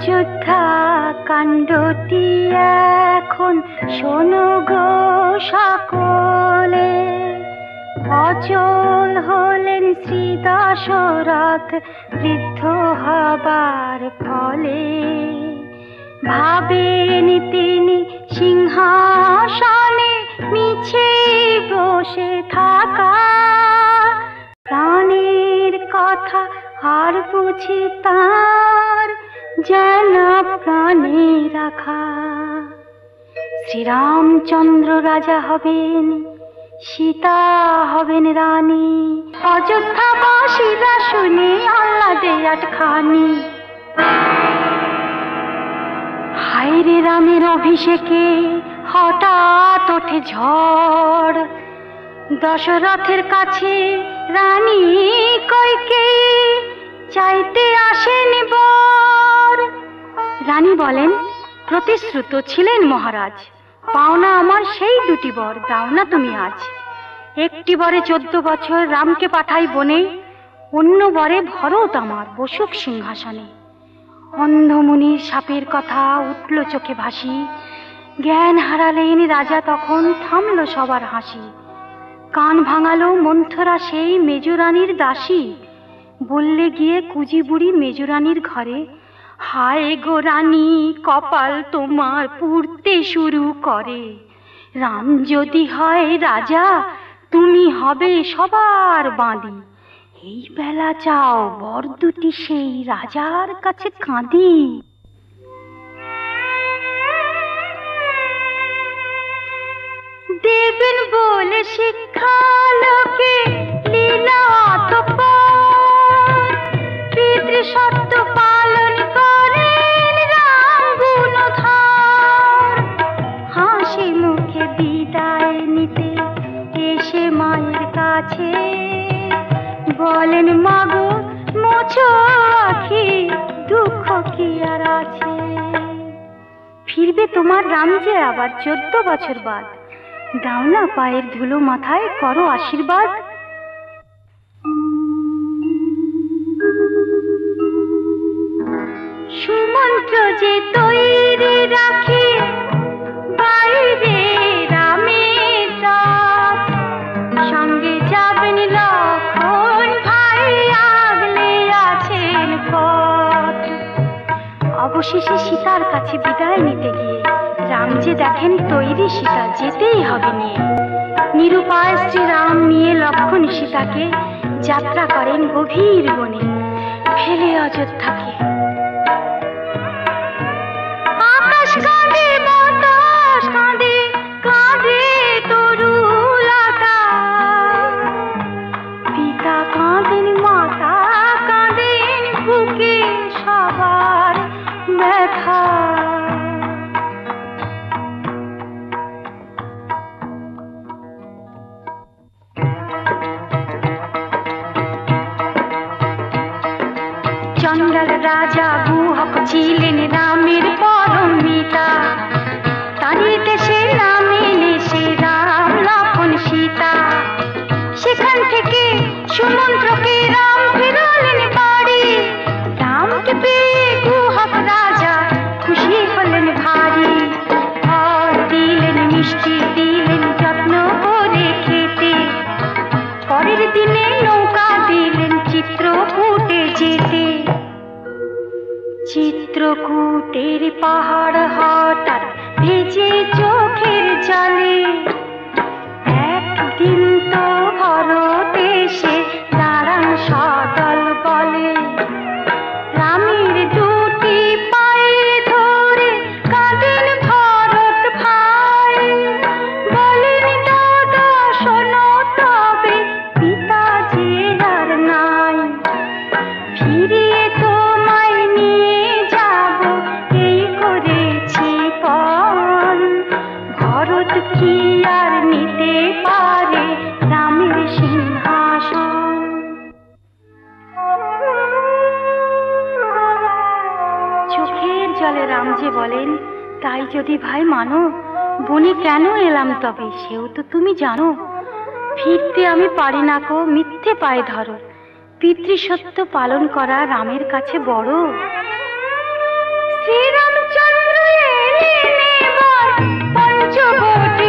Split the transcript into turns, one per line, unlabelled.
অযোধ্যা কাণ্ডটি এখন শোনো গো সকলে। অচল হলেন শ্রী দশরথ বৃদ্ধ হবার ফলে। ভাবেন তিনি সিংহাসনে মিছে বসে থাকা। প্রাণের কথা আর বুঝি তার যেন প্রাণে রাখা। শ্রীরামচন্দ্র রাজা হবেন, সীতা হবেন রানী। অযোধ্যাবাসীরা শুনে আল্লাদে আটখানি। হায়রে রামের অভিষেকে হঠাৎ ওঠে ঝড়। দশরথের কাছে রানী কইকে, চাইতে আসেন বর। রানী বলেন, প্রতিশ্রুত ছিলেন মহারাজ। পাওনা আমার সেই দুটি বর, দাও না তুমি আজ। একটি বরে চোদ্দ বছর রামকে পাঠাই বনে, অন্য বরে ভরত আমার বসুক সিংহাসনে। অন্ধমুনির সাপের কথা উঠল চোখে ভাসি, জ্ঞান হারালেন রাজা তখন থামল সবার হাসি। কান ভাঙালো মন্থরা সেই মেজরানির দাসী, বললে গিয়ে কুজি বুড়ি মেজরানির ঘরে হায় গো রানী, কপাল তোমার পুড়তে শুরু করে। রাম যদি হয় রাজা, তুমি হবে সবার বাঁধি এই বেলা চাও বর দুটি সেই রাজার কাছে কাঁদি। দেবেন বলে শিক্ষা লোকে, লীলা আর আছে? ফিরবে তোমার রাম যে আবার চোদ্দ বছর বাদ। দাও না পায়ের ধুলো মাথায়, করো আশীর্বাদ। অবশেষে সীতার কাছে বিদায় নিতে গিয়ে রাম যে দেখেন তৈরি সীতা যেতেই হবে নিয়ে। নিরুপায় শ্রীরাম নিয়ে লক্ষণ সীতাকে যাত্রা করেন গভীর বনে, ফেলে অযোধ্যাকে। ব্যথা চন্ডাল রাজা গুহক ছিলেন রামের চিত্রকূটের পাহাড় হঠাৎ ভেজে চোখের জলে বলেন, তাই যদি ভাই মানো বনে কেন এলাম তবে, সেও তো তুমি জানো। ফিরতে আমি পারি না কো মিথ্যে পায়ে ধরো। পিতৃসত্য পালন করা রামের কাছে বড়। শ্রীরামচন্দ্র পঞ্চবন